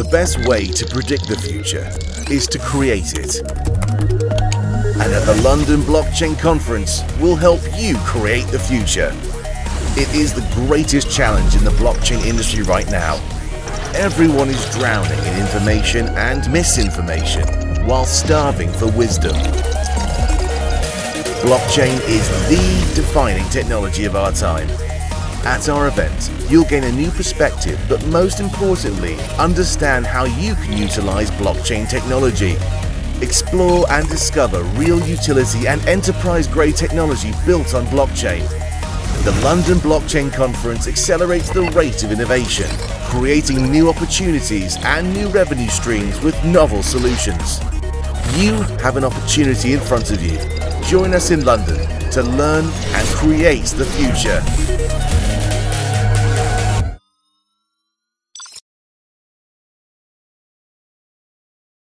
The best way to predict the future is to create it. And at the London Blockchain Conference, we'll help you create the future. It is the greatest challenge in the blockchain industry right now. Everyone is drowning in information and misinformation while starving for wisdom. Blockchain is the defining technology of our time. At our event, you'll gain a new perspective, but most importantly, understand how you can utilize blockchain technology. Explore and discover real utility and enterprise-grade technology built on blockchain the London Blockchain Conference accelerates the rate of innovation, creating new opportunities and new revenue streams with novel solutions. You have an opportunity in front of you. Join us in London to learn and create the future.